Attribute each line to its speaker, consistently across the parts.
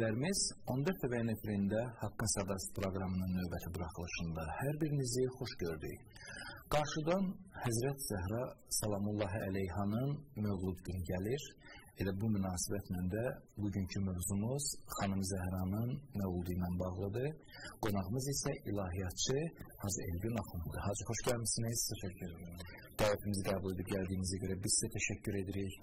Speaker 1: izleyicilerimiz, 14 TV'nin efirində Hakkın Sadası proqramının növbəti buraxılışında hər birinizi xoş gördük. Qarşıdan Həzrət Zəhra Salamullahi Əleyhanın Mövlud günü gəlir. Elə bu münasibətlə də bugünkü mövzumuz xanım Zəhranın Mövludu ilə bağlıdır. Qonağımız isə ilahiyyatçı Hacı Elgün Axunddur. Hacı xoş gəlmisiniz.
Speaker 2: Təşəkkür edirəm.
Speaker 1: Dəvətimizi qəbul edib gəldiyinizə görə biz sizə təşəkkür edirik.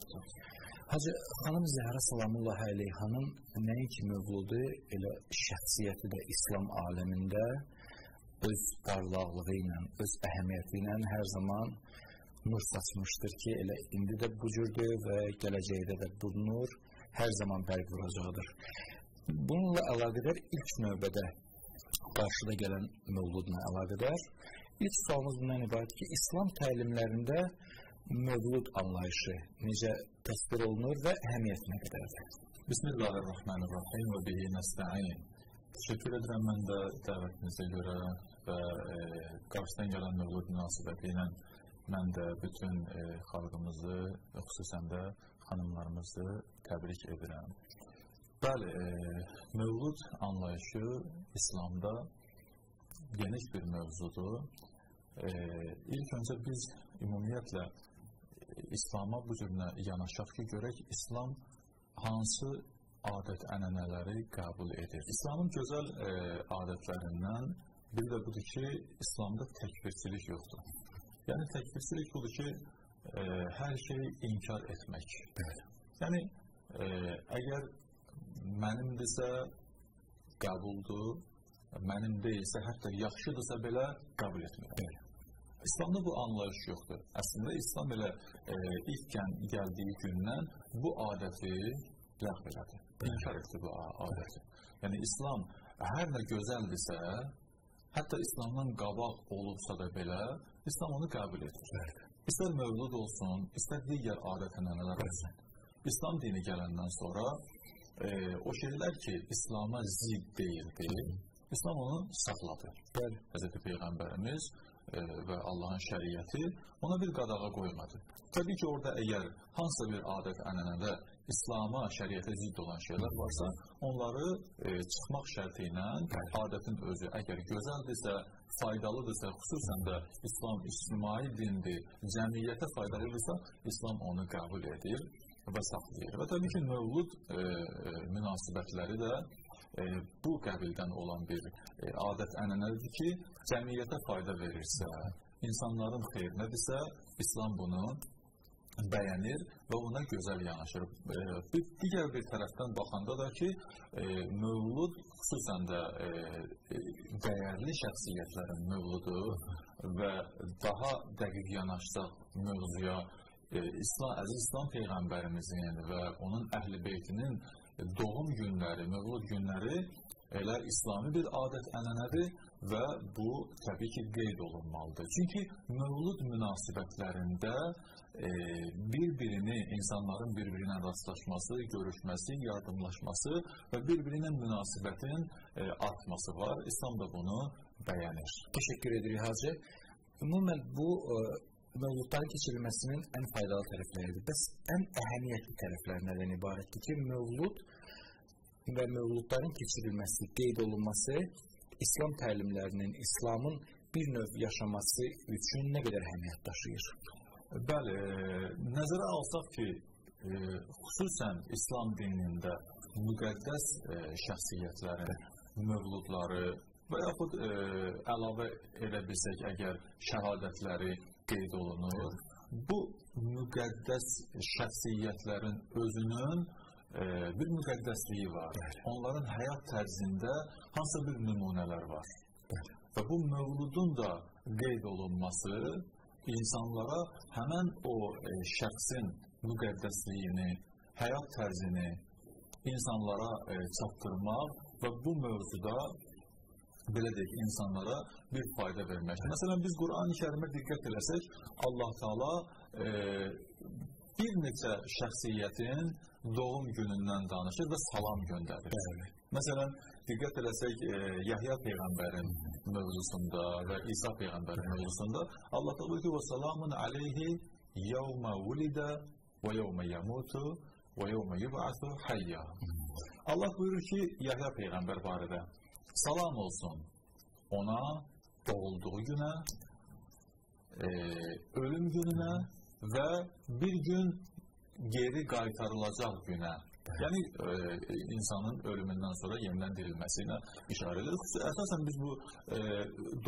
Speaker 1: Hacı xanım Zəhra Salamullahi Əleyhanın nəinki mövludu, elə şəxsiyyəti də İslam aləmində öz parlaqlığı ilə, öz əhəmiyyəti ilə hər zaman nur saçmışdır ki, elə indi də bu cürdür və gələcəkdə də bu nur hər zaman bərq vuracaqdır. Bununla əlaqədar ilk növbədə qarşıda gələn mövludla əlaqədar ilk sualımız bundan ibarət ki, İslam təlimlərində mövlud anlayışı necə təsvir olunur və əhəmiyyəti nə qədərdir?
Speaker 2: Bismillahirrahmanirrahim və bihi nəstəin. Təşəkkür edirəm mən də dəvətinizə görə və e, qarşıdan gələn mövlud münasibəti ilə mən də bütün e, xalqımızı, xüsusən də xanımlarımızı təbrik edirəm. Bəli, e, mövlud anlayışı İslamda geniş bir mövzudur. E, ilk öncə biz ümumiyyətlə İslama bu cür yanaşaq ki, görək İslam hansı adət-ənənələri qəbul edir. İslamın gözəl e, adətlərindən biri də budur ki, İslamda təkbirçilik yoxdur. Yəni təkbirçilik budur ki, e, hər şeyi inkar etmək. Yəni e, əgər mənimdirsə qəbuldur, mənim deyilsə, hətta yaxşıdırsa belə qəbul etmirəm. İslamda bu anlayış yoxdur. Əslində İslam elə e, ilk gəldiyi gündən bu adəti ləğv elədi. İnkar etdi bu adəti. Yəni İslam hər nə gözəldirsə, hətta İslamdan qabaq olubsa da belə, İslam onu qəbul edir. İstər mövlud olsun, istər digər adət-ənənələr olsun. İslam dini gələndən sonra e, o şeylər ki, İslama zidd deyildi, İslam onu saxladı. Bəli. Həzrəti Peyğəmbərimiz və Allahın şəriəti ona bir qadağa qoymadı. Təbii ki, orada əgər hansısa bir adət-ənənədə İslama, şəriətə zidd olan şeylər varsa, onları e, çıxmaq şərti ilə adətin özü əgər gözəldirsə, faydalıdırsa, xüsusən də İslam ictimai dindir, cəmiyyətə faydalıdırsa, İslam onu qəbul edir və saxlayır. Və təbii ki, mövlud e, e, münasibətləri də e, bu qəbildən olan bir e, adət-ənənədir ki, cəmiyyətə fayda verirsə, insanların xeyrinədirsə, İslam bunu bəyənir və ona gözəl yanaşır. E, bir digər bir tərəfdən baxanda da ki, e, mövlud xüsusən də e, e, dəyərli şəxsiyyətlərin mövludu və daha dəqiq yanaşsaq mövzuya e, İslam əziz İslam peyğəmbərimizin və onun əhli beytinin doğum günləri, mövlud günləri elə İslami bir adət-ənənədir və bu təbii ki, qeyd olunmalıdır. Çünki mövlud münasibətlərində e, bir-birini, insanların bir-birinə rastlaşması, görüşməsi, yardımlaşması və bir-biri ilə münasibətin e, artması var. İslam da bunu bəyənir.
Speaker 1: Təşəkkür edirik Hacı. Ümumən bu e, mövludların keçirilməsinin ən faydalı tərəfləridir. Bəs ən əhəmiyyətli tərəfləri nədən ibarətdir ki, mövlud və mövludların keçirilməsi, qeyd olunması İslam təlimlərinin, İslamın bir növ yaşaması üçün nə qədər əhəmiyyət daşıyır?
Speaker 2: Bəli, e, nəzərə alsaq ki, e, xüsusən İslam dinində müqəddəs e, şəxsiyyətlərin mövludları və yaxud e, əlavə edə bilsək, əgər şəhadətləri qeyd olunur, bu müqəddəs şəxsiyyətlərin özünün e, bir müqəddəsliyi var. Onların həyat tərzində hansı bir nümunələr var. Və bu mövludun da qeyd olunması insanlara həmən o e, şəxsin müqəddəsliyini, həyat tərzini insanlara e, çatdırmaq və bu mövzuda belə deyək, insanlara bir fayda verməkdir. Məsələn, biz Quran-ı kərimə diqqət eləsək, Allah Taala e, bir neçə şəxsiyyətin doğum günündən danışır və salam göndərir. Bəli. Məsələn, diqqət eləsək, e, Yahya peyğəmbərin mövzusunda və İsa peyğəmbərin mövzusunda Allah təala ki: "Və salamun alayhi yawma wulida və yawma yamutu və yevmə yub'asu hayya. Allah buyurur ki, Yahya peyğəmbər barədə salam olsun ona doğulduğu günə, e, ölüm gününə və bir gün geri qaytarılacaq günə Yəni e, insanın ölümündən sonra yenidən dirilməsinə işarə edir. Əsasən biz bu e,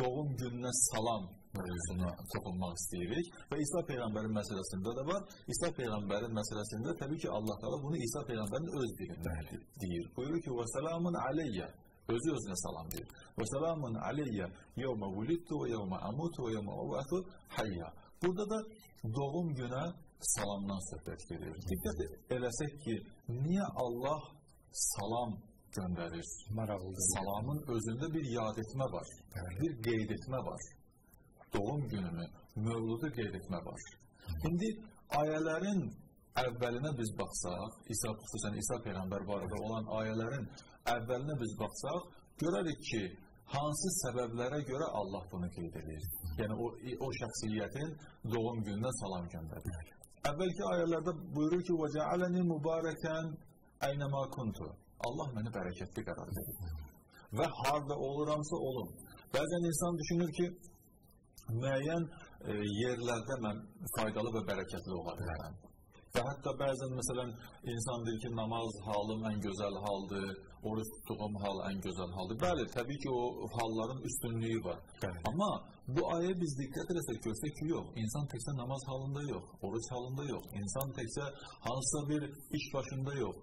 Speaker 2: doğum gününə salam mövzusuna toxunmaq istəyirik və İsa peyğəmbərin məsələsində də var. İsa peyğəmbərin məsələsində təbii ki, Allah Taala bunu İsa peyğəmbərin öz dilində deyir. Buyurur ki: "Və salamun aleyyə" özü özünə salam deyir. "Və salamun aleyyə yevmə vulidtu və yevmə amutu və yevmə ubatu hayya." Burada da doğum günə salamdan söhbət gedir. Diqqət eləsək ki, niyə Allah salam göndərir?
Speaker 1: Maraqlıdır.
Speaker 2: Salamın özündə bir yad etmə var, evet. bir qeyd etmə var. Doğum gününü, mövludu qeyd etmə var. İndi ayələrin əvvəlinə biz baxsaq, İsa xüsusən İsa peyğəmbər barədə olan ayələrin əvvəlinə biz baxsaq, görərik ki, hansı səbəblərə görə Allah bunu qeyd edir. Yəni o o şəxsiyyətin doğum gününə salam göndərir. Əvvəlki ayələrdə buyurur ki, "Vəcəaləni mübarəkən aynəma kuntu." Allah məni bərəkətli qərar verir. Və harda oluramsa olum. Bəzən insan düşünür ki, müəyyən e, yerlərdə mən faydalı və bərəkətli ola bilərəm. Və hətta bəzən məsələn insan deyir ki, namaz halım ən gözəl haldır, oruç tutduğum hal ən gözəl haldır. Bəli, təbii ki, o halların üstünlüyü var. Bəli. Amma bu ayə biz diqqət etsək görsək ki, yox, insan təkcə namaz halında yox, oruç halında yox, insan təkcə hansısa bir iş başında yox.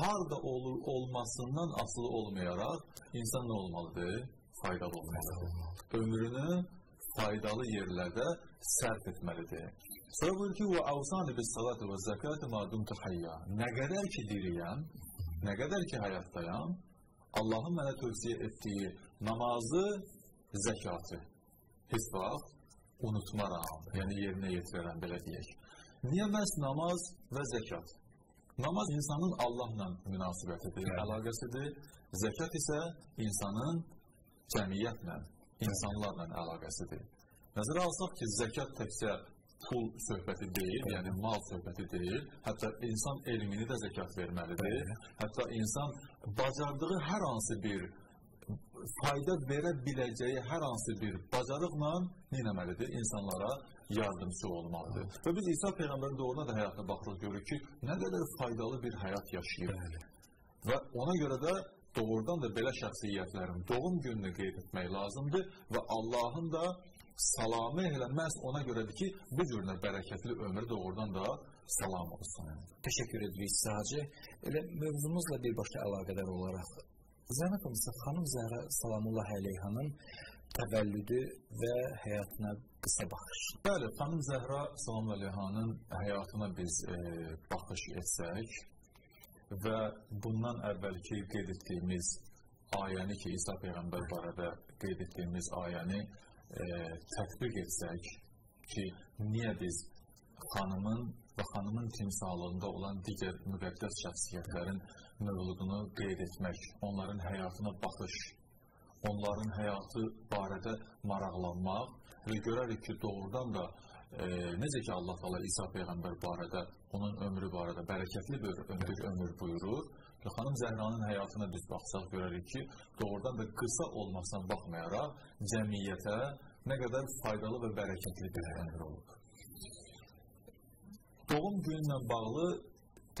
Speaker 2: Harda olur olmasından asılı olmayaraq insan nə olmalıdır? Faydalı olmalıdır. Ömrünü faydalı yerlərdə sərf etməlidir. Sonra buyur ki, və avsani bis salati və zəkati ma dumtu hayya. Nə qədər ki diriyəm, nə qədər ki həyatdayam, Allahın mənə tövsiyə etdiyi namazı, zəkatı heç vaxt unutmaram, yəni yerinə yetirərəm, belə deyək. Niyə məhz namaz və zəkat? Namaz insanın Allahla münasibətidir, əlaqəsidir. Zəkat isə insanın cəmiyyətlə, insanlarla əlaqəsidir. Nəzərə alsaq ki, zəkat təkcə pul söhbəti deyil, yəni mal söhbəti deyil. Hətta insan elmini də zəkat verməlidir. Hətta insan bacardığı hər hansı bir fayda verə biləcəyi hər hansı bir bacarıqla nə etməlidir? İnsanlara yardımçı olmalıdır. Və biz İsa peyğəmbərin doğruna da həyatına baxırıq, görürük ki, nə qədər faydalı bir həyat yaşayır. Bəli. Və ona görə də doğrudan da belə şəxsiyyətlərin doğum gününü qeyd etmək lazımdır və Allahın da salamı elə məhz ona görədir ki, bu cür bərəkətli ömür doğrudan da salam olsun.
Speaker 1: Təşəkkür edirik Sacı. Elə mövzumuzla birbaşa əlaqədar olaraq Zeynəb xanım, xanım Zəhra salamullah əleyhanın təvəllüdü və həyatına qısa baxış.
Speaker 2: Bəli, xanım Zəhra salam əleyhanın həyatına biz e, baxış etsək və bundan əvvəlki qeyd etdiyimiz ayəni ki, İsa peyğəmbər barədə qeyd etdiyimiz ayəni e, tətbiq etsək ki, niyə biz xanımın və xanımın timsalında olan digər müqəddəs şəxsiyyətlərin mövludunu qeyd etmək, onların həyatına baxış, onların həyatı barədə maraqlanmaq və görərik ki, doğrudan da e, necə ki Allah Taala İsa peyğəmbər barədə, onun ömrü barədə bərəkətli bir ömür ömür buyurur və xanım Zəhranın həyatına biz baxsaq görərik ki, doğrudan da qısa olmasına baxmayaraq cəmiyyətə nə qədər faydalı və bərəkətli bir ömür olub. Doğum günü ilə bağlı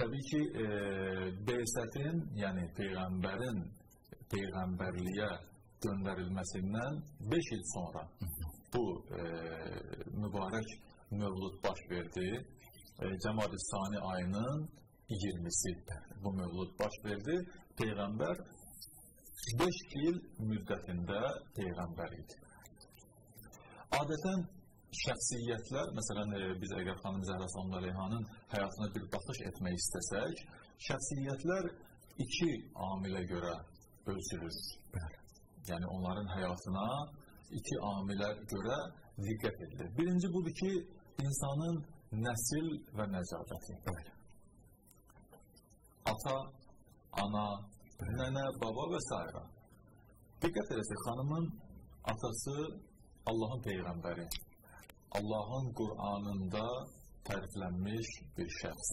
Speaker 2: təbii ki, e, Beysətin, yəni peyğəmbərin peyğəmbərliyə göndərilməsindən 5 il sonra bu e, mübarək mövlud baş verdi. E, Cəmad-ı Sani ayının 20-si bu mövlud baş verdi. Peyğəmbər 5 il müddətində Peyğəmbər idi. Adətən şəxsiyyətlər, məsələn, e, biz əgər xanım Zəhra Sallallahu əleyhanın həyatına bir baxış etmək istəsək, şəxsiyyətlər iki amilə görə ölçülür. Yəni onların həyatına iki amilə görə diqqət edilir. Birinci budur ki, insanın nəsil və nəcabəti. Bəli ata, ana, nənə, baba və s. Diqqət edəsiz, xanımın atası Allahın peyğəmbəri. Allahın Qur'anında təriflənmiş bir şəxs.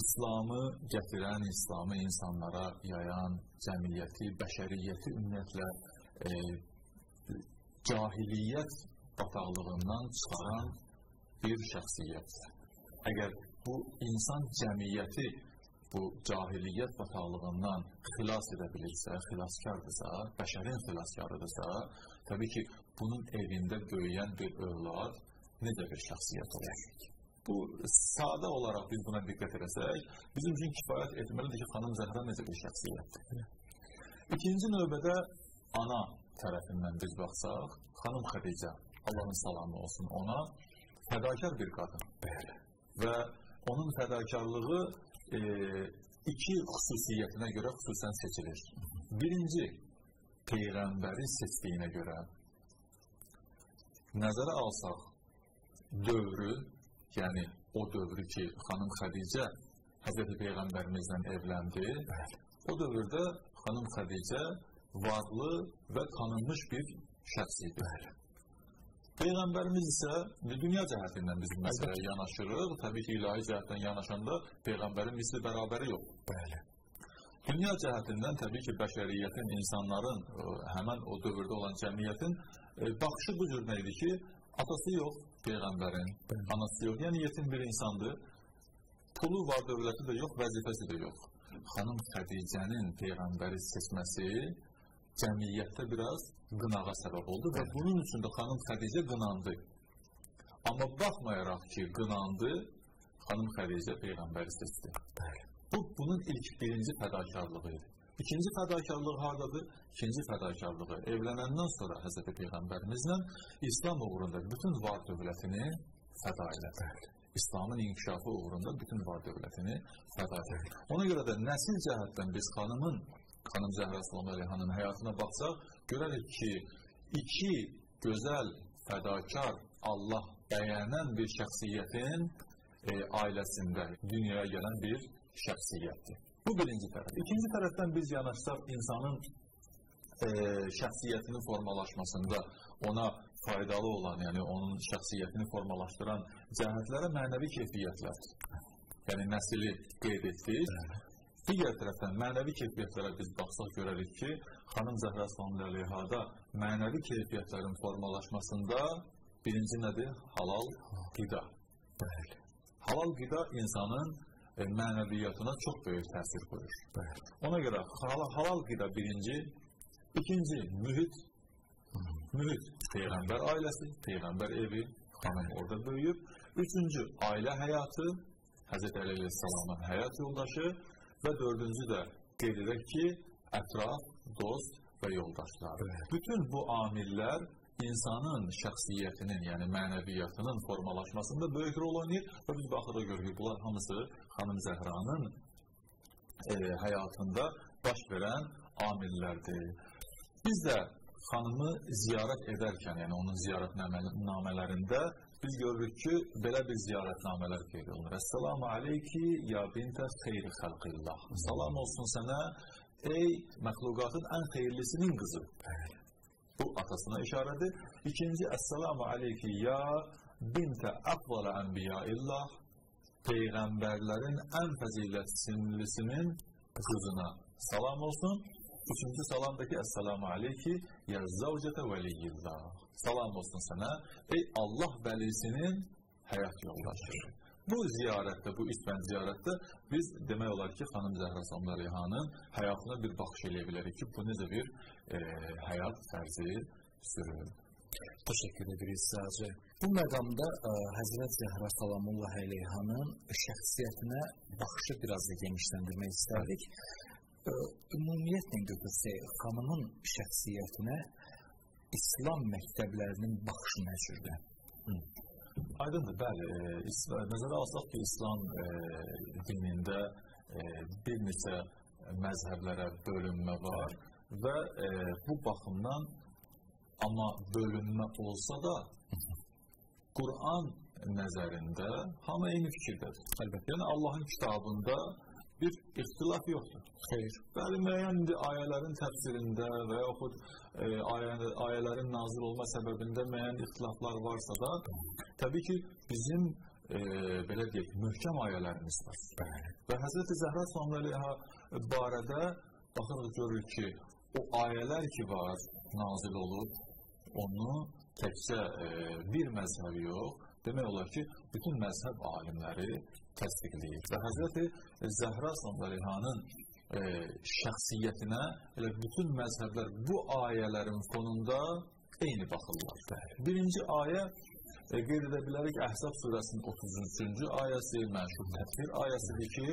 Speaker 2: İslamı gətirən, İslamı insanlara yayan, cəmiyyəti, bəşəriyyəti ümumiyyətlə e, cahiliyyət bataqlığından çıxaran bir şəxsiyyət. Əgər bu insan cəmiyyəti bu cahiliyyət bataqlığından xilas edə bilirsə, xilaskardırsa, bəşərin xilaskarıdırsa, təbii ki, bunun evində böyüyən bir övlad necə bir şəxsiyyət olur? Bu sadə olaraq biz buna diqqət etsək, bizim üçün kifayət etməlidir ki, xanım Zəhra necə bir şəxsiyyətdir. İkinci növbədə ana tərəfindən biz baxsaq, xanım Xədicə, Allahın salamı olsun ona, fədakar bir qadın. Bəli. Və onun fədakarlığı e, iki xüsusiyyətinə görə xüsusən seçilir. Birinci, Peyğəmbəri seçdiyinə görə nəzərə alsaq, dövrü, yəni o dövrü ki, xanım Xədicə Həzrəti Peyğəmbərimizlə evləndi, o dövrdə xanım Xədicə varlı və tanınmış bir şəxs idi. Peyğəmbərimiz isə dünya cəhətindən biz məsələyə yanaşırıq. Təbii ki, ilahi cəhətdən yanaşanda Peyğəmbərin misli bərabəri yox. Bəli. Dünya cəhətindən təbii ki, bəşəriyyətin, insanların, e, həmən o dövrdə olan cəmiyyətin e, baxışı bu cür idi ki, atası yox Peyğəmbərin, anası yox. Yəni yetim bir insandır. Pulu var, dövləti də yox, vəzifəsi də yox. Xanım Xədicənin Peyğəmbəri seçməsi cəmiyyətdə biraz qınağa səbəb oldu və bunun üçün də xanım Xədicə qınandı. Amma baxmayaraq ki, qınandı, xanım Xədicə peyğəmbəri seçdi. Bu bunun ilk birinci fədakarlığı idi. İkinci fədakarlığı hardadır? İkinci fədakarlığı evlənəndən sonra Həzrəti Peyğəmbərimizlə İslam uğrunda bütün var dövlətini fəda elədi. İslamın inkişafı uğrunda bütün var dövlətini fəda elədi. Ona görə də nəsil cəhətdən biz xanımın xanım Zəhra Salam Əleyhanın həyatına baxsaq, görərik ki, iki gözəl, fədakar, Allah bəyənən bir şəxsiyyətin e, ailəsində dünyaya gələn bir şəxsiyyətdir. Bu birinci tərəf. İkinci tərəfdən biz yanaşsaq insanın e, şəxsiyyətinin formalaşmasında ona faydalı olan, yəni onun şəxsiyyətini formalaşdıran cəhətlərə mənəvi keyfiyyətlərdir. Yəni nəsili qeyd etdik. Digər tərəfdən mənəvi keyfiyyətlərə biz baxsaq görərik ki, xanım Zəhra sallallahu əleyhada mənəvi keyfiyyətlərin formalaşmasında birinci nədir? Halal qida. Bəli. Halal qida insanın e, mənəviyyatına çox böyük təsir qoyur. Bəli. Ona görə halal, halal qida birinci, ikinci mühit. Mühit peyğəmbər ailəsi, peyğəmbər evi, xanım orada böyüyüb. Üçüncü ailə həyatı, Həzrət Əli əleyhissalamın həyat yoldaşı və dördüncü də qeyd edək ki, ətraf, dost və yoldaşlar. Evet. Bütün bu amillər insanın şəxsiyyətinin, yəni mənəviyyatının formalaşmasında böyük rol oynayır və biz baxırıq görürük, bunlar hamısı xanım Zəhranın e, həyatında baş verən amillərdir. Biz də xanımı ziyarət edərkən, yəni onun ziyarət namələrində biz görürük ki, belə bir ziyarətnamələr qeyd olunur. Əssalamu aleyki ya bintə xeyri xalqillah. Salam olsun sənə, ey məxluqatın ən xeyirlisinin qızı. Bu atasına işarədir. İkinci, Əssalamu aleyki ya bintə əfvala ənbiyaillah. Peyğəmbərlərin ən fəzilətlisinin qızına salam olsun. Üçüncü salamdakı Əssalamu aleyki ya zavcətə vəliyyillah. Salam olsun sənə, ey Allah vəlisinin həyat yoldaşı. Bu ziyarətdə, bu isbən ziyarətdə biz demək olar ki, xanım Zəhra Samlariyhanın həyatına bir baxış eləyə bilərik ki, bu necə bir e, həyat tərzi sürür.
Speaker 1: Təşəkkür edirik sizə. Bu məqamda ə, e, Həzrət Zəhra Salamullah əleyhanın şəxsiyyətinə baxışı biraz da genişləndirmək istərdik. Ə, ümumiyyətlə götürsək, xanımın şəxsiyyətinə İslam məktəblərinin baxışı nə cürdür?
Speaker 2: Aydındır, bəli. E, nəzərə alsaq ki, İslam e, dinində e, bir neçə məzhəblərə bölünmə var və e, bu baxımdan amma bölünmə olsa da Quran nəzərində hamı eyni fikirdədir. Əlbəttə, yəni Allahın kitabında bir ixtilaf yoxdur. Xeyr. Bəli, müəyyən ayələrin təfsirində və yaxud e, ayə, ayələrin nazil olma səbəbində müəyyən ixtilaflar varsa da, təbii ki, bizim e, belə deyək, möhkəm ayələrimiz var. Bəli. Və Həzrəti Zəhra sallallahu barədə baxırıq görürük ki, o ayələr ki var, nazil olub, onu təkcə e, bir məzhəb yox, demək olar ki, bütün məzhəb alimləri təsdiqləyir. Və Həzrəti Zəhra sallallahu e, şəxsiyyətinə elə bütün məzhəblər bu ayələrin fonunda eyni baxırlar. Birinci ayə e, qeyd edə bilərik Əhzab surəsinin 33-cü ayəsi, məşhur təkbir ayəsidir ki,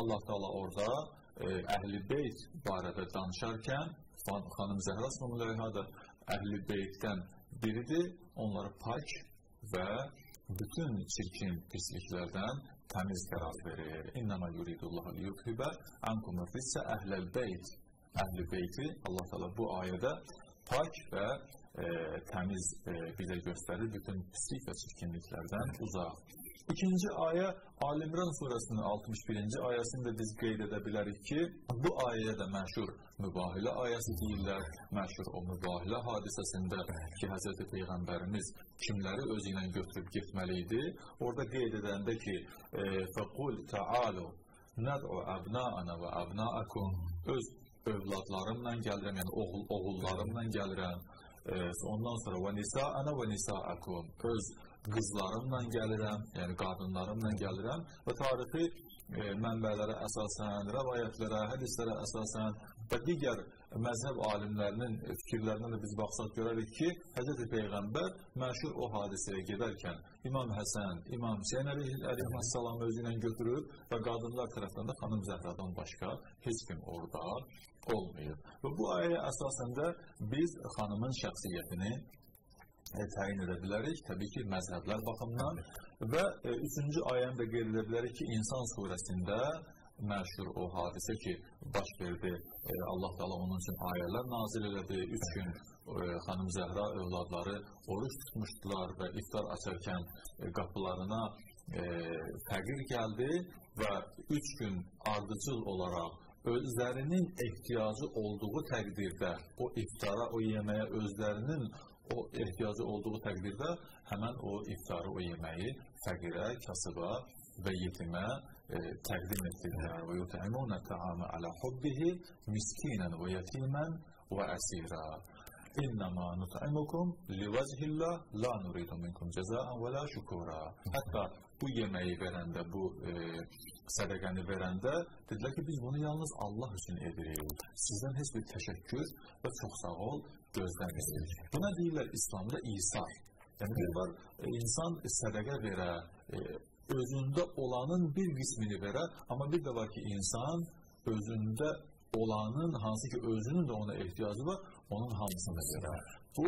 Speaker 2: Allah Taala orada e, Əhl-i Beyt barədə danışarkən xanım Zəhra sallallahu da Əhl-i Beytdən biridir. Onları pak və bütün çirkin pisliklərdən təmiz qərar verir. İnnəmə yuridullahu liyukhibə ankum rizsə əhləl beyt. Əhl-i beyti Allah Taala bu ayədə pak və e, təmiz e, bizə göstərir bütün pislik və çirkinliklərdən uzaq. İkinci ayə Alimran surəsinin 61-ci ayəsində biz qeyd edə bilərik ki, bu ayəyə də məşhur mübahilə ayəsi deyirlər. Məşhur o mübahilə hadisəsində ki, Həzrəti Peyğəmbərimiz kimləri özü ilə götürüb getməli idi. Orada qeyd edəndə ki, fəqul ta'alu nəd'u əbna'ana və əbna'akum öz övladlarımla gəlirəm, yəni oğul, oğullarımla gəlirəm. E, ondan sonra və nisa'ana və nisa'akum öz qızlarımla gəlirəm, yəni qadınlarımla gəlirəm və tarixi e, mənbələrə əsasən, rəvayətlərə, hədislərə əsasən və digər məzhəb alimlərinin fikirlərinə də biz baxsaq görərik ki, Hz. Peyğəmbər məşhur o hadisəyə gedərkən İmam Həsən, İmam Hüseyin əleyhissalam özü ilə götürüb və qadınlar tərəfindən də xanım Zəhradan başqa heç kim orada olmayıb. Və bu ayəyə əsasən də biz xanımın şəxsiyyətini təyin edə bilərik. Təbii ki, məzhəblər baxımından və e, üçüncü ayəni də qeyd edə bilərik ki, İnsan surəsində məşhur o hadisə ki, baş verdi. E, Allah Taala onun üçün ayələr nazil elədi. Üç gün e, xanım Zəhra övladları oruç tutmuşdular və iftar açarkən e, qapılarına e, fəqir gəldi və üç gün ardıcıl olaraq özlərinin ehtiyacı olduğu təqdirdə o iftara, o yeməyə özlərinin o ehtiyacı olduğu təqdirdə həmən o iftarı, o yeməyi fəqirə, kasıba və yetimə e, təqdim etdilər. Və yut'imunə ta'amə alə hubbihi miskinən və yetimən və əsirə. İnnəmə nut'imukum livəchillah la nuridu minkum cəzaən və la şükura. Hətta bu yeməyi verəndə, bu e, sədəqəni verəndə dedilər ki, biz bunu yalnız Allah üçün edirik. Sizdən heç bir təşəkkür və çox sağ ol gözləmirik. Buna deyirlər İslamda İsar. Yəni bir var e, insan sədəqə verə, e, özündə olanın bir qismini verə, amma bir də var ki, insan özündə olanın hansı ki özünün də ona ehtiyacı var, onun hamısını verə. Bu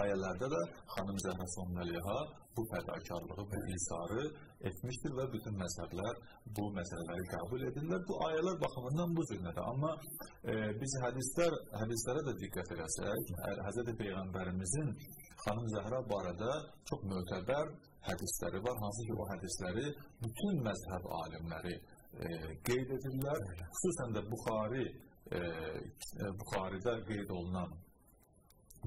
Speaker 2: ayələrdə də xanım Zəhra Sonməliha bu fədakarlığı, bu isarı etmişdir və bütün məzhəblər bu məsələləri qəbul edirlər. Bu ayələr baxımından bu cürnədir. Amma e, biz hədislər, hədislərə də diqqət eləsək, Hz. Peyğəmbərimizin xanım Zəhra barədə çox mötəbər hədisləri var, hansı ki o hədisləri bütün məzhəb alimləri e, qeyd edirlər. Xüsusən də Buxari e, Buxaridə qeyd olunan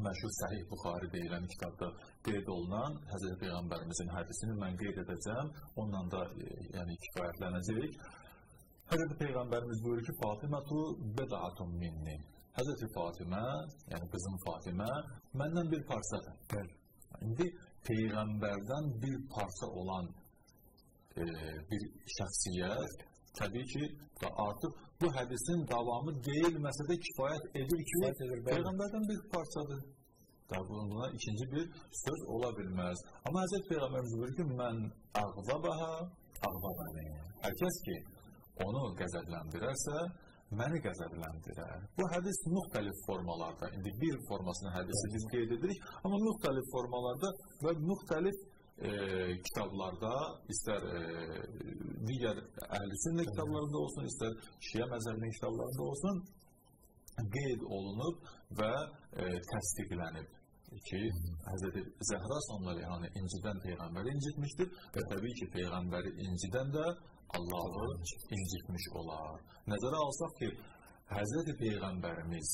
Speaker 2: məşhur Səhih Buxari deyilən kitabda qeyd olunan Hz. Peyğəmbərimizin hədisini mən qeyd edəcəm. Onunla da e, yəni kifayətlənəcəyik. Hz. Peyğəmbərimiz buyurur ki, Fatimatu bed'atun minni. Hz. Fatimə, yəni qızım Fatimə məndən bir parçadır. Bəli. İndi Peyğəmbərdən bir parça olan e, bir şəxsiyyət təbii ki, artıq bu hədisin davamı deyilməsə də kifayət edir ki, Peyğəmbərdən bir parçadır. Buna ikinci bir söz ola bilməz. Amma Həzrət Peyğəmbərimiz buyurur ki, mən ağzabaha, ağzabani. Hər kəs ki, onu qəzəbləndirərsə, məni qəzəbləndirər. Bu hədis müxtəlif formalarda, indi bir formasının hədisi biz qeyd edirik, amma müxtəlif formalarda və müxtəlif e, kitablarda, istər e, digər əhl-i sünnə kitablarında olsun, istər şiə məzhəbinin kitablarında olsun, qeyd olunub və e, təsdiqlənib ki, Hz. Zəhra sonları incidən Peyğəmbəri incitmişdir və təbii ki, Peyğəmbəri incidən də Allahı incitmiş olar. Nəzərə alsaq ki, Hz. Peyğəmbərimiz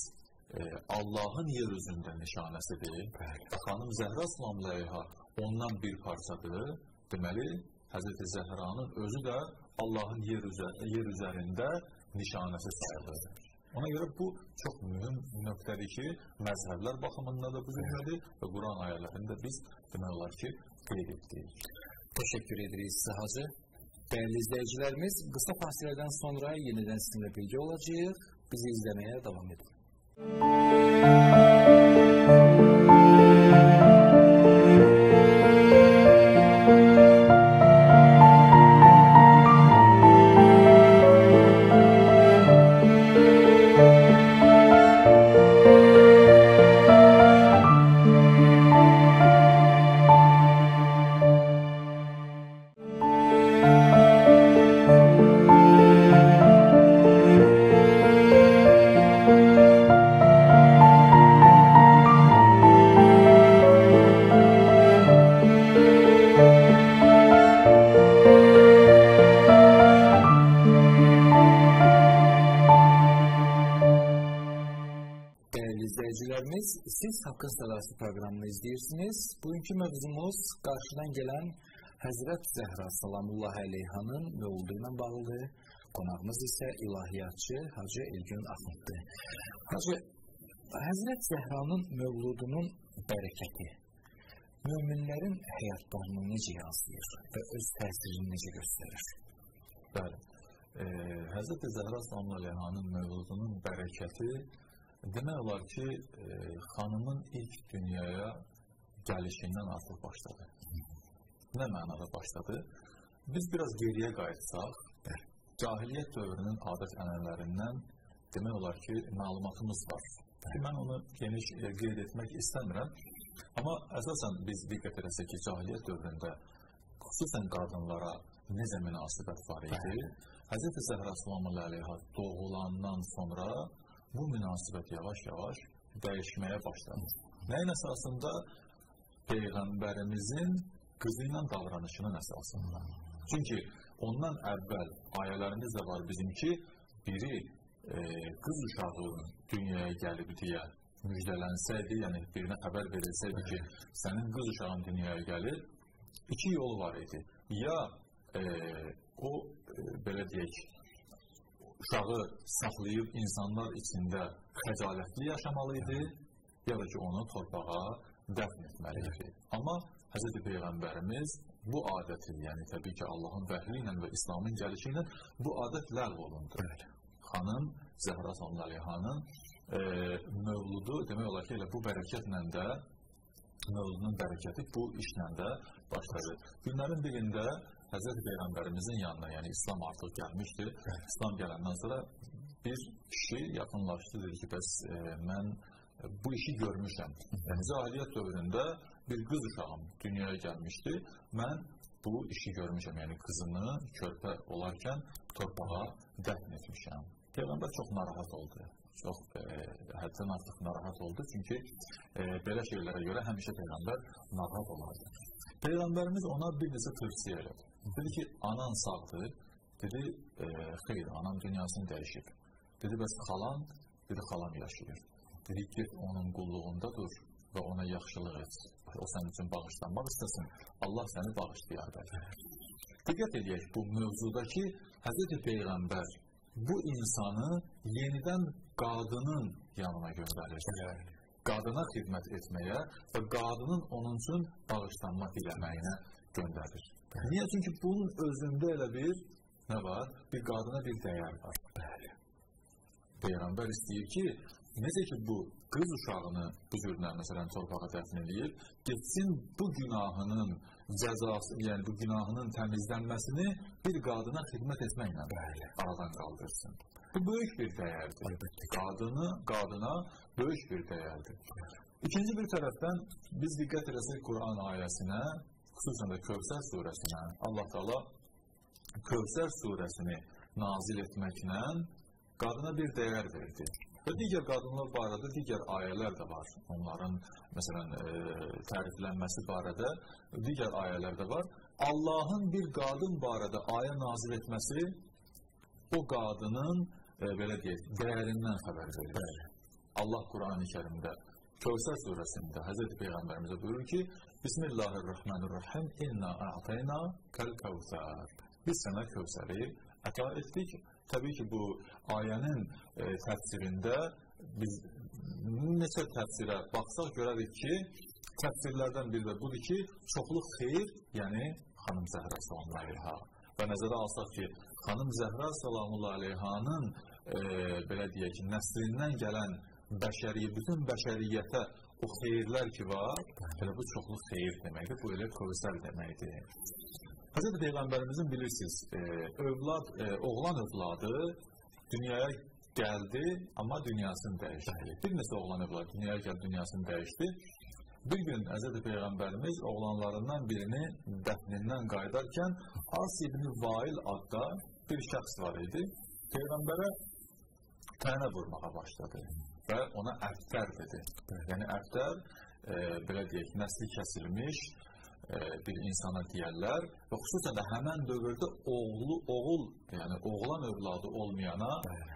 Speaker 2: Allahın yer üzündə nişanəsidir və xanım Zəhra sonları ondan bir parçadır. deməli Həzrəti Zəhranın özü də Allahın yer, üzər yer üzərində nişanəsi sayılır. Ona görə bu çox mühüm nöqtədir ki, məzhəblər baxımından da bu cümlədir və Quran ayələrində biz demək olar ki, qeyd etdik.
Speaker 1: Təşəkkür edirik sizə Hacı. Dəyərli izləyicilərimiz, qısa fasilədən sonra yenidən sizinlə birgə olacağıq. Bizi izləməyə davam edin. Música Sadası programını izləyirsiniz. Bugünkü mövzumuz qarşıdan gələn Həzrət Zəhra Salamullah Əleyhanın mövludu ilə bağlıdır. Qonağımız isə ilahiyyatçı Hacı Elgün Axunddur. Hacı, Həzrət Zəhranın mövludunun bərəkəti möminlərin həyatlarını necə yansıyır və öz təsirini necə göstərir?
Speaker 2: Bəli. E, Həzrət Zəhra Salamullah Əleyhanın mövludunun bərəkəti Demək olar ki, e, xanımın ilk dünyaya gəlişindən artıq başladı. Nə mənada başladı? Biz biraz geriyə qayıtsaq, cahiliyyət dövrünün adət-ənənələrindən demək olar ki, məlumatımız var. Ki, mən onu geniş e, qeyd etmək istəmirəm. Amma əsasən biz diqqət edəsək ki, cahiliyyət dövründə xüsusən qadınlara necə münasibət var idi? Hz. Zəhra sallallahu əleyhə doğulandan sonra bu münasibət yavaş-yavaş dəyişməyə başladı. Nəyin əsasında? Peyğəmbərimizin qızı ilə davranışının əsasında. Çünki ondan əvvəl ayələrimiz də var bizim ki, biri e, qız uşağı dünyaya gəlib deyə müjdələnsəydi, yəni birinə xəbər verilsəydi ki, sənin qız uşağın dünyaya gəlir, iki yolu var idi. Ya e, o, e, belə deyək, uşağı saxlayıb insanlar içində xəcalətli yaşamalı idi, ya da ki, onu torpağa dəfn etməli idi. Amma Hz. Peyğəmbərimiz bu adəti, yəni təbii ki, Allahın vəhyi ilə və İslamın gəlişi ilə bu adət ləğv olundu. Xanım Zəhra sallallahu e, mövludu demək olar ki, elə bu bərəkətlə də mövludun bərəkəti bu işlə də başladı. Günlərin birində Hz. Peyğəmbərimizin yanına, yəni İslam artıq gəlmişdi. İslam gələndən sonra bir kişi yaxınlaşdı, dedi ki, bəs e, mən bu işi görmüşəm. Yəni, cahiliyyət dövründə bir qız uşağım dünyaya gəlmişdi. Mən bu işi görmüşəm, yəni qızını körpə olarkən torpağa dəfn etmişəm. Peyğəmbər çox narahat oldu. Çox e, həddən artıq narahat oldu. Çünki e, belə şeylərə görə həmişə Peyğəmbər narahat olardı. Peyğəmbərimiz ona bir neçə tövsiyə elədi. Dedi ki, anan sağdır. Dedi, e, xeyr, anam dünyasını dəyişib. Dedi, bəs xalan? Dedi, xalam yaşayır. Dedi, get onun qulluğunda dur və ona yaxşılıq et. O sənin üçün bağışlanmaq istəsin. Allah səni bağışlayar bəlkə. Diqqət edək bu mövzuda ki, Hz. Peyğəmbər bu insanı yenidən qadının yanına göndərir. Qadına xidmət etməyə və qadının onun üçün bağışlanma diləməyinə göndərir. Niyə? Çünki bunun özündə elə bir nə var? Bir qadına bir dəyər var. Bəli. Peyğəmbər istəyir ki, necə ki bu qız uşağını bu cürlə məsələn torpağa dəfn eləyir, getsin bu günahının cəzası, yəni bu günahının təmizlənməsini bir qadına xidmət etməklə Bəli. aradan qaldırsın. Bu böyük bir dəyərdir. Əlbəttə. Qadını, qadına böyük bir dəyərdir. İkinci bir tərəfdən biz diqqət etsək Quran ayəsinə, xüsusən də Kövsər surəsinə Allah Taala Kövsər surəsini nazil etməklə qadına bir dəyər verdi. Və digər qadınlar barədə digər ayələr də var. Onların məsələn e, təriflənməsi barədə digər ayələr də var. Allahın bir qadın barədə ayə nazil etməsi o qadının e, belə deyək, dəyərindən xəbər verir. Allah Qurani-Kərimdə Kevser suresinde Hazreti Peygamberimize buyurur ki Bismillahirrahmanirrahim inna a'tayna kel kevser biz sana Kevser'i ata ettik. Tabii ki bu ayenin e, tefsirinde biz neçə təfsirə baxsaq görərik ki, təfsirlərdən biri də budur ki, çoxlu xeyir, yəni xanım Zəhra sallallahu əleyha və nəzərə alsaq ki, xanım Zəhra sallallahu əleyhanın e, belə deyək ki, nəslindən gələn bəşəri, bütün bəşəriyyətə o xeyirlər ki var, elə bu çoxlu xeyir deməkdir, bu elə kövsər deməkdir. Hazreti Peyğəmbərimizin bilirsiniz, e, övlad, e, oğlan övladı dünyaya gəldi, amma dünyasını dəyişdi. Bir neçə oğlan övladı dünyaya gəldi, dünyasını dəyişdi. Bir gün Hz. Peyğəmbərimiz oğlanlarından birini dəfnindən qayıdarkən As ibn Vail adda bir şəxs var idi. Peyğəmbərə tənə vurmağa başladı və ona əftər dedi. Yəni əftər, e, belə deyək, nəsli kəsilmiş e, bir insana deyərlər və xüsusən də həmən dövrdə oğlu, oğul, yəni oğlan övladı olmayana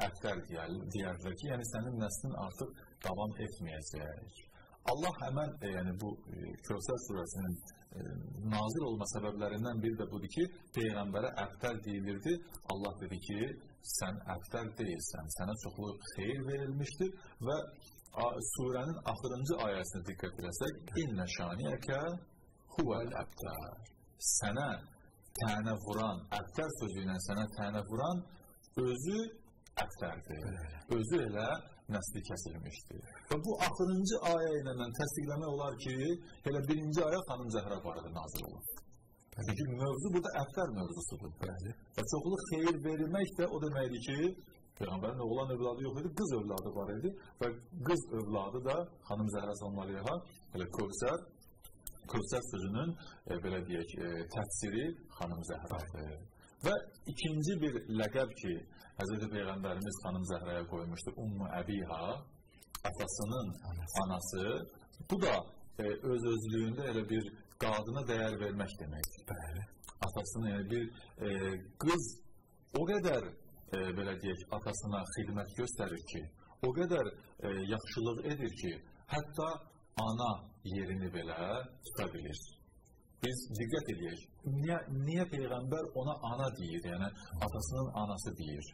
Speaker 2: əftər deyərlər ki, yəni sənin nəslin artıq davam etməyəcək. Allah həmən e, yəni bu e, Kövsər surəsinin nazil olma səbəblərindən biri də budur ki, peyğəmbərə əftər deyilirdi. Allah dedi ki, sən əftər deyilsən, sənə çoxlu xeyir verilmişdir və surənin axırıncı ayəsinə diqqət etsək, İnnə şaniyəkə huvəl əftər. Sənə tənə vuran, əftər sözü ilə sənə tənə vuran özü əftərdir. Özü elə nəsli kəsilmişdir. Və bu axırıncı ayə ilə təsdiqləmək olar ki, elə birinci ayə xanım Zəhra barədə nazil olur. Çünki mövzu burada əfkar mövzusudur. Bəli. Və çoxlu xeyir verilmək də o deməkdir ki, Peyğəmbərin oğlan övladı yox idi, qız övladı var idi və qız övladı da xanım Zəhra sallallahu elə Kövsər Kövsər sözünün e, belə deyək, e, təfsiri xanım Zəhradır. Və ikinci bir ləqəb ki, Hz. Peyğəmbərimiz xanım Zəhraya qoymuşdur, Ummu Əbiha, atasının anası. Bu da e, öz özlüyündə elə bir qadına dəyər vermək deməkdir. Bəli. Atasının yəni bir e, qız o qədər e, belə deyək, atasına xidmət göstərir ki, o qədər e, yaxşılıq edir ki, hətta ana yerini belə tuta bilir biz diqqət edək. Niyə, niyə Peyğəmbər ona ana deyir, yəni atasının anası deyir?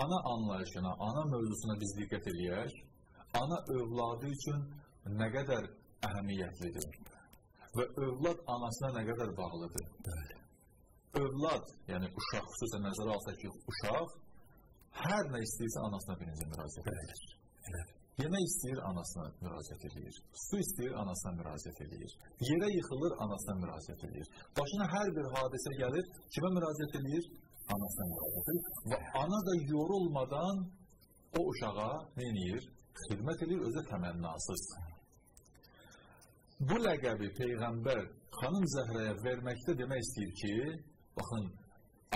Speaker 2: Ana anlayışına, ana mövzusuna biz diqqət edək. Ana övladı üçün nə qədər əhəmiyyətlidir və övlad anasına nə qədər bağlıdır. Bəli. Övlad, yəni uşaq, xüsusən nəzərə alsaq ki, uşaq hər nə istəyirsə anasına birinci müraciət edir. Elədir. Yemək istəyir, anasına müraciət edir. Su istəyir, anasına müraciət edir. Yerə yıxılır, anasına müraciət edir. Başına hər bir hadisə gəlir, kimə müraciət edir? Anasına müraciət edir. Və ana da yorulmadan o uşağa nə edir? Xidmət edir, özü təmənnasız. Bu ləqəbi Peyğəmbər xanım Zəhrəyə verməkdə demək istəyir ki, baxın,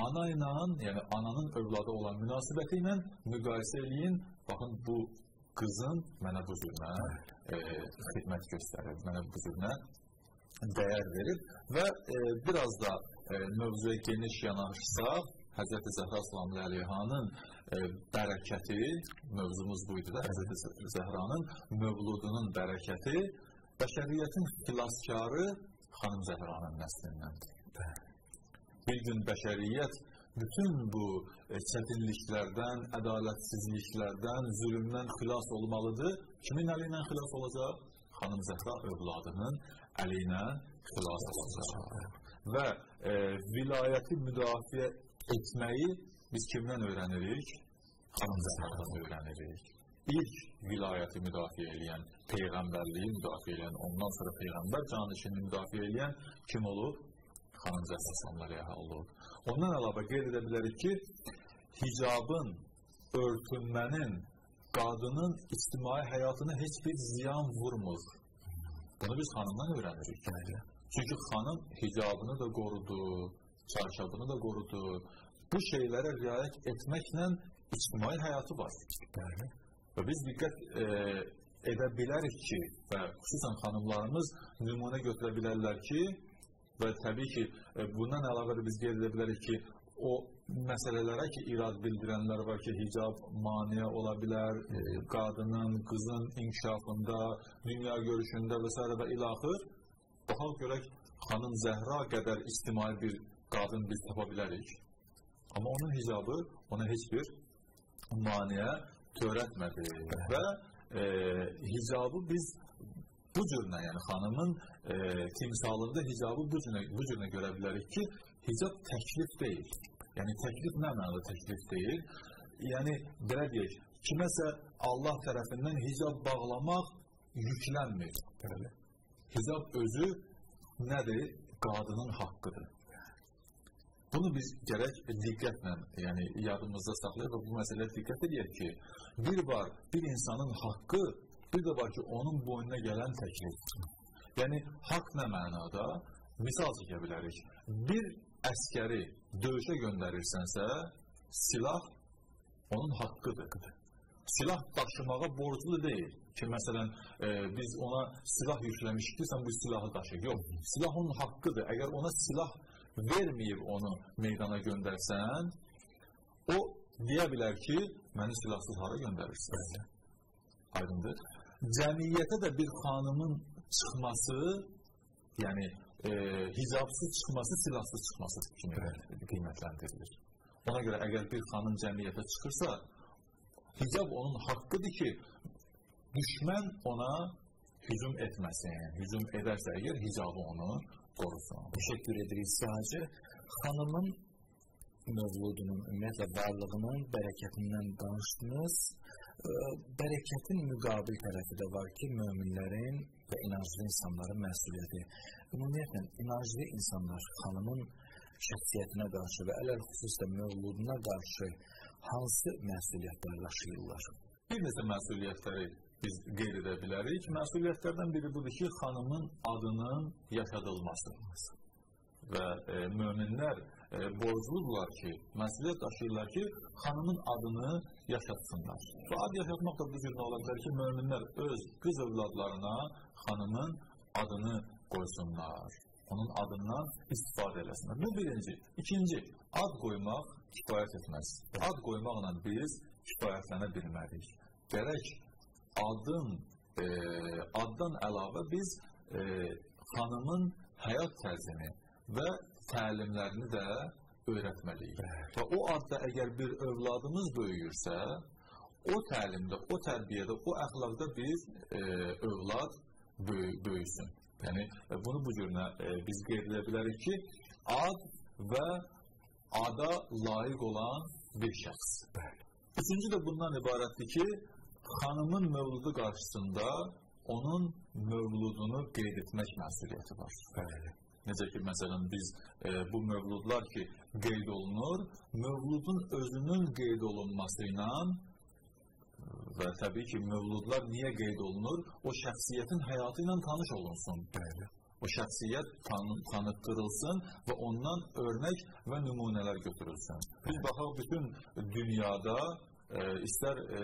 Speaker 2: ana ilə, yəni ananın övladı olan münasibəti ilə müqayisə eləyin, baxın bu qızın mənə bu cürünə e, xidmət göstərir, mənə bu cürünə dəyər verir və e, biraz da e, mövzuya geniş yanaşsaq, Hz. Zəhra sallallahu əleyhanın e, bərəkəti, mövzumuz bu idi də, Hz. Zəhranın mövludunun bərəkəti bəşəriyyətin xilaskarı xanım Zəhranın nəslindəndir. Bir gün bəşəriyyət bütün bu e, çətinliklərdən, ədalətsizliklərdən, zülmdən xilas olmalıdır. Kimin əli ilə xilas olacaq? Xanım Zəhra övladının əli ilə xilas olacaq. Və e, vilayəti müdafiə etməyi biz kimdən öyrənirik? Xanım Zəhradan öyrənirik. İlk vilayəti müdafiə edən, peyğəmbərliyi müdafiə edən, ondan sonra peyğəmbər canişini müdafiə edən kim olub? xanım Zəhra sallallahu olur. Ondan əlavə qeyd edə bilərik ki, hicabın, örtünmənin qadının ictimai həyatına heç bir ziyan vurmur. Bunu biz xanımdan öyrənirik. Çünki xanım hicabını da qorudu, çarşabını da qorudu. Bu şeylərə riayət etməklə ictimai həyatı var. Bəli. Və biz diqqət e, edə bilərik ki, və xüsusən xanımlarımız nümunə götürə bilərlər ki, Və təbii ki, e, bundan əlavə də biz qeyd edə bilərik ki, o məsələlərə ki, irad bildirənlər var ki, hicab maniyə ola bilər, e, qadının, qızın inkişafında, dünya görüşündə və s. və ilaxır. Baxaq görək, xanım Zəhra qədər ictimai bir qadın biz tapa bilərik. Amma onun hicabı ona heç bir maniyə törətmədi və e, hicabı biz bu cürlə, yəni xanımın e, timsalında hicabı bu cürlə, bu cürlə görə bilərik ki, hicab təklif deyil. Yəni təklif nə mənada təklif deyil? Yəni belə deyək, kiməsə Allah tərəfindən hicab bağlamaq yüklənmir. Hicab özü nədir? Qadının haqqıdır. Bunu biz gərək diqqətlə, yəni yadımızda saxlayaq və bu məsələyə diqqət edək ki, bir var bir insanın haqqı, bir də var ki, onun boynuna gələn təklif. Yəni haqq nə mənada? Misal çəkə bilərik. Bir əskəri döyüşə göndərirsənsə, silah onun haqqıdır. Silah daşımağa borclu deyil ki, məsələn, e, biz ona silah yükləmişik ki, sən bu silahı daşı. Yox, silah onun haqqıdır. Əgər ona silah verməyib onu meydana göndərsən, o deyə bilər ki, məni silahsız hara göndərirsən? Aydındır. Cəmiyyətə də bir xanımın çıxması, yəni e, hicabsız çıxması, silahsız çıxması kimi qiymətləndirilir. Ona görə əgər bir xanım cəmiyyətə çıxırsa, hicab onun haqqıdır ki, düşmən ona hücum etməsin. Hücum edərsə əgər hicabı onu qorusun.
Speaker 1: Təşəkkür edirik sadəcə. Xanımın mövludunun, ümumiyyətlə varlığının bərəkətindən danışdınız. Bərəkətin müqabil tərəfi də var ki, möminlərin və inanclı insanların məsuliyyəti. Ümumiyyətlə, inanclı insanlar xanımın şəxsiyyətinə qarşı və ələl xüsusda mövluduna qarşı hansı məsuliyyətlər daşıyırlar?
Speaker 2: Bir neçə məsuliyyətləri biz qeyd edə bilərik. Məsuliyyətlərdən biri budur ki, xanımın adının yaşadılması. Və e, möminlər e, borcludurlar ki, məsuliyyət daşıyırlar ki, xanımın adını yaşatsınlar. Və ad yaşatmaq da bu cür ola bilər ki, möminlər öz qız övladlarına xanımın adını qoysunlar. Onun adından istifadə eləsinlər. Bu birinci. İkinci, ad qoymaq kifayət etməz. Ad qoymaqla biz kifayətlənə bilmərik. Gərək adın e, addan əlavə biz e, xanımın həyat tərzini və təlimlərini də öyrətməliyik. Və o adda əgər bir övladımız böyüyürsə, o təlimdə, o tərbiyədə, o əxlaqda biz e, övlad böyü böyüsün. Yəni bunu bu cürlə e, biz qeyd edə bilərik ki, ad və ada layiq olan bir şəxs. Üçüncü də bundan ibarətdir ki, xanımın mövludu qarşısında onun mövludunu qeyd etmək məsuliyyəti var. Bəli. Necə ki, məsələn, biz e, bu mövludlar ki, qeyd olunur, mövludun özünün qeyd olunması ilə və təbii ki, mövludlar niyə qeyd olunur? O şəxsiyyətin həyatı ilə tanış olunsun. Bəli. O şəxsiyyət tanı tanıtdırılsın və ondan örnək və nümunələr götürülsün. Biz baxaq bütün dünyada e, istər e,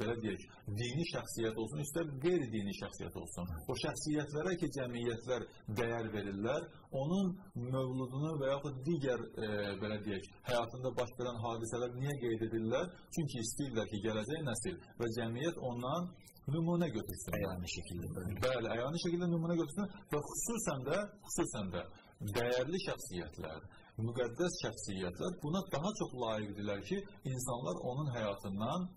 Speaker 2: belə deyək, dini şəxsiyyət olsun, istər qeyri-dini şəxsiyyət olsun. O şəxsiyyətlərə ki, cəmiyyətlər dəyər verirlər, onun mövludunu və yaxud digər e, belə deyək, həyatında baş verən hadisələr niyə qeyd edirlər? Çünki istəyirlər ki, gələcək nəsil və cəmiyyət ondan nümunə götürsün.
Speaker 1: Əyani şəkildə.
Speaker 2: Bəli, əyani şəkildə nümunə götürsün və xüsusən də, xüsusən də dəyərli şəxsiyyətlər, müqəddəs şəxsiyyətlər buna daha çox layiqdirlər ki, insanlar onun həyatından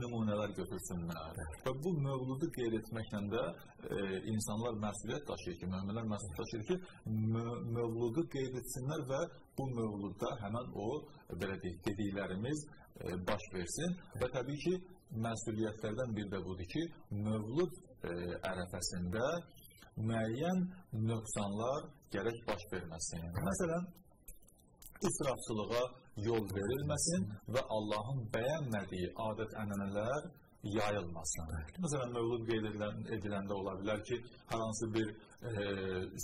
Speaker 2: nümunələr götürsünlər. Və bu mövludu qeyd etməklə də e, insanlar məsuliyyət daşıyır ki, möminlər məsuliyyət daşıyır ki, mövludu qeyd etsinlər və bu mövludda həmən o belə deyək, dediklərimiz e, baş versin və təbii ki, məsuliyyətlərdən biri də budur ki, mövlud e, ərəfəsində müəyyən nöqsanlar gərək baş verməsin. Məsələn, israfçılığa yol verilməsin və Allahın bəyənmədiyi adət-ənənələr yayılmasın. Məsələn, mövlud qeyd edilən, ediləndə ola bilər ki, hər hansı bir e,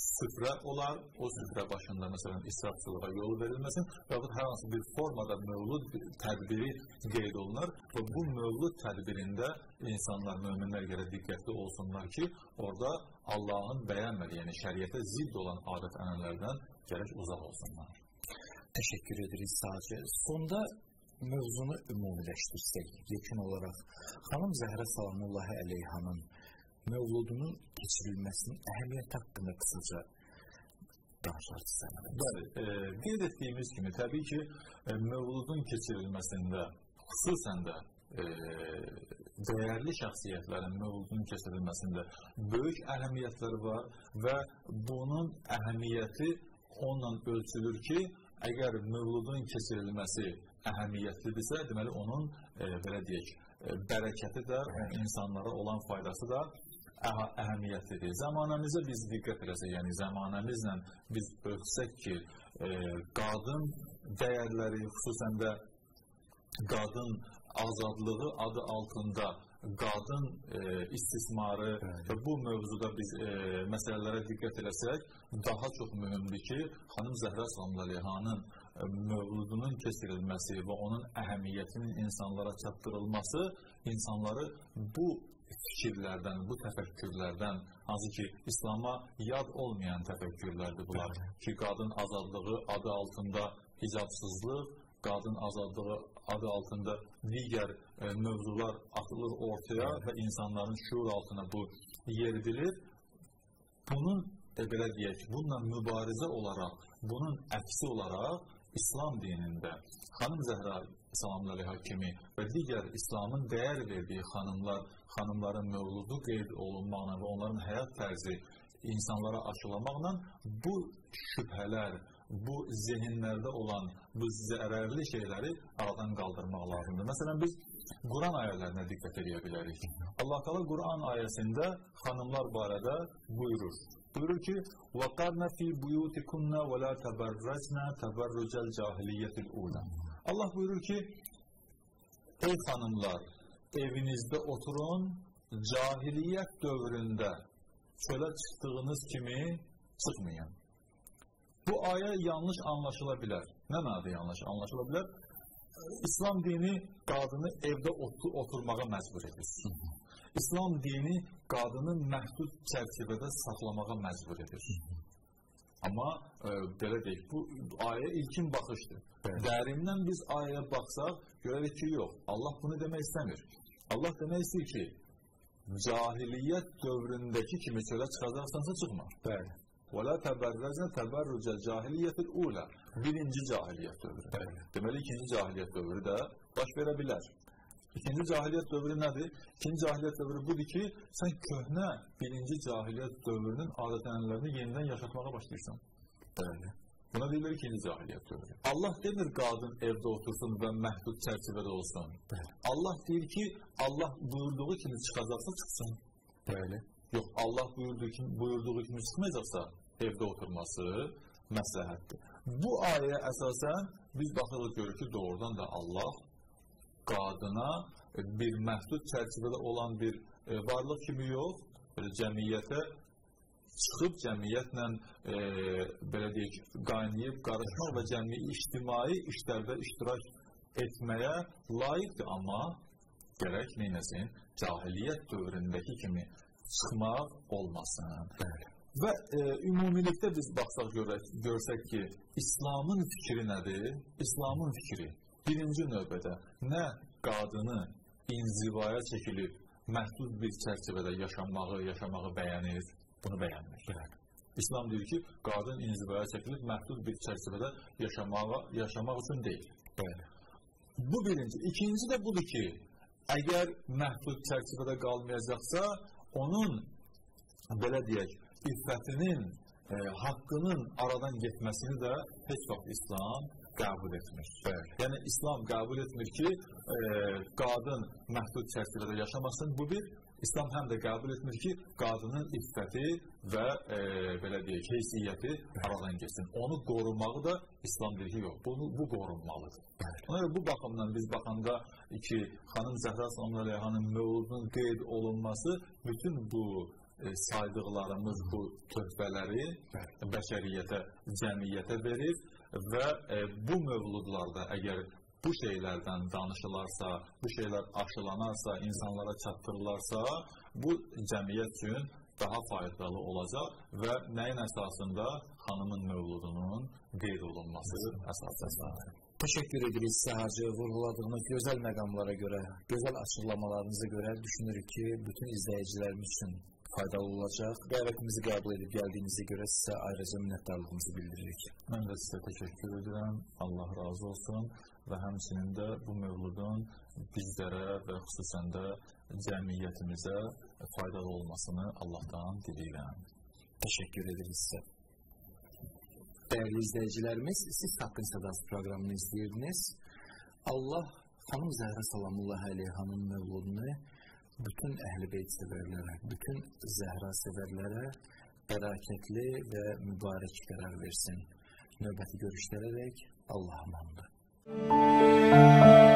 Speaker 2: süfrə olar, o süfrə başında məsələn israfçılığa yol verilməsin və yaxud hər hansı bir formada mövlud tədbiri qeyd olunar və bu mövlud tədbirində insanlar, möminlər görə diqqətli olsunlar ki, orada Allahın bəyənmədiyi, yəni şəriətə zidd olan adət-ənənələrdən gərək uzaq olsunlar.
Speaker 1: Teşekkür ederiz sadece. Sonda mövzunu ümumiləşdirsək, yekun olaraq xanım Zəhra Salamullahi Əleyhanın mövludunun keçirilməsinin əhəmiyyəti haqqında qısaca danışarsınız.
Speaker 2: Bəli, e, qeyd etdiyimiz kimi təbii ki, e, mövludun keçirilməsində xüsusən də e, dəyərli şəxsiyyətlərin mövludunun keçirilməsində böyük əhəmiyyətləri var və bunun əhəmiyyəti onunla ölçülür ki, əgər mövludun keçirilməsi əhəmiyyətlidirsə, deməli onun e, belə deyək, e, bərəkəti də, insanlara olan faydası da əh əhəmiyyətlidir. Zamanəmizə biz diqqət eləsək, yəni zamanəmizlə biz ölçsək ki, e, qadın dəyərləri, xüsusən də qadın azadlığı adı altında qadın e, istismarı və bu mövzuda biz e, məsələlərə diqqət eləsək, daha çox mühümdür ki, xanım Zəhra Sallallahu e, mövludunun keçirilməsi və onun əhəmiyyətinin insanlara çatdırılması insanları bu fikirlərdən, bu təfəkkürlərdən, hansı ki, İslama yad olmayan təfəkkürlərdir bunlar. Ki, qadın azadlığı adı altında hicabsızlıq, qadın azadlığı adı altında digər e, mövzular atılır ortaya və insanların şuur altına bu yeridilir. Bunun e, belə deyək, bununla mübarizə olaraq, bunun əksi olaraq İslam dinində xanım Zəhra salamlı əleyhə kimi və digər İslamın dəyər verdiyi xanımlar, xanımların mövludu qeyd olunmaqla və onların həyat tərzi insanlara aşılamaqla bu şübhələr, bu zehinlərdə olan bu zərərli şeyləri aradan qaldırmaq lazımdır. Məsələn, biz Quran ayələrinə diqqət edə bilərik. Allah Taala Quran ayəsində xanımlar barədə buyurur. Buyurur ki: "Vaqarna fi buyutikunna və la tabarrajna tabarrucal cahiliyetil ula." Allah buyurur ki: "Ey xanımlar, evinizdə oturun, cahiliyyət dövründə çölə çıxdığınız kimi çıxmayın." Bu ayə yanlış anlaşıla bilər. Nə mənada yanlış anlaşıla bilər? İslam dini qadını evdə otur oturmağa məcbur edir. İslam dini qadını məhdud çərçivədə saxlamağa məcbur edir. Amma e, belə deyək, bu ayə ilkin baxışdır. Evet. Dərindən biz ayəyə baxsaq, görərik ki, yox, Allah bunu demək istəmir. Allah demək istəyir ki, cahiliyyət dövründəki kimi çölə çıxacaqsansa çıxma. Bəli. Və la təbərrəcnə təbərrücəl cahiliyyətil ulə. Birinci cahiliyyət dövrü. Bəli. Deməli, ikinci cahiliyyət dövrü də baş verə bilər. İkinci cahiliyyət dövrü nədir? İkinci cahiliyyət dövrü budur ki, sən köhnə birinci cahiliyyət dövrünün adət-ənənələrini yenidən yaşatmağa başlayırsan. Bəli. Buna deyirlər ikinci cahiliyyət dövrü. Allah demir qadın evdə otursun və məhdud çərçivədə olsun. Bəli. Allah deyir ki, Allah buyurduğu kimi çıxacaqsa çıxsın. Bəli. Yox, Allah buyurduğu kimi, buyurduğu kimi çıxmayacaqsa evdə oturması məsləhətdir. Bu ayəyə əsasən biz baxırıq görürük ki, doğrudan da Allah qadına bir məhdud çərçivədə olan bir e, varlıq kimi yox, belə cəmiyyətə çıxıb cəmiyyətlə e, belə deyək, qaynayıb qarışmaq və cəmi ictimai işlərdə iştirak etməyə layiqdir, amma gərək neynəsin? Cahiliyyət dövründəki kimi çıxmaq olmasın. Bəli. Və e, ümumilikdə biz baxsaq görək, görsək ki, İslamın fikri nədir? İslamın fikri birinci növbədə nə qadını inzivaya çəkilib məhdud bir çərçivədə yaşamağı, yaşamağı bəyənir, bunu bəyənmir. Bəli. İslam deyir ki, qadın inzivaya çəkilib məhdud bir çərçivədə yaşamağa, yaşamaq üçün deyil. Bəli. Bu birinci. İkinci də budur ki, əgər məhdud çərçivədə qalmayacaqsa, onun belə deyək, iffətinin, e, haqqının aradan getməsini də heç vaxt İslam qəbul etmir. Bəli. Yəni İslam qəbul etmir ki, e, qadın məhdud çərçivədə yaşamasın. Bu bir İslam həm də qəbul etmir ki, qadının iffəti və e, belə deyək, heysiyyəti aradan getsin. Onu qorumağı da İslam deyir ki, yox, bunu bu qorunmalıdır. Ona görə bu baxımdan biz baxanda ki, xanım Zəhra sallallahu mövludunun qeyd olunması bütün bu e, saydıqlarımız bu töhfələri bəşəriyyətə, cəmiyyətə verir və e, bu mövludlarda əgər bu şeylərdən danışılarsa, bu şeylər aşılanarsa, insanlara çatdırılarsa, bu cəmiyyət üçün daha faydalı olacaq və nəyin əsasında xanımın mövludunun qeyd olunması əsasında.
Speaker 1: Teşekkür ederiz Səhacı vurguladığınız güzel məqamlara görə, gözəl açıqlamalarınıza görə düşünürük ki, bütün izləyicilərimiz üçün faydalı olacaq. Dəvətimizi qəbul edib gəldiyinizə görə sizə ayrıca minnətdarlığımızı bildiririk.
Speaker 2: Mən də sizə təşəkkür edirəm. Allah razı olsun və həmçinin də bu mövludun bizlərə və xüsusən də cəmiyyətimizə faydalı olmasını Allahdan diləyirəm.
Speaker 1: Təşəkkür ederiz sizə. Değerli izleyicilerimiz, siz Hakkın Sadası programını izleyirdiniz. Allah Hanım Zəhra Salamullah Aleyhanın mövludunu bütün Əhl-i Beyt sevərlərə, bütün Zəhra sevərlərə bərakətli və mübarək qərar versin. Növbəti görüşlərə dək Allah Música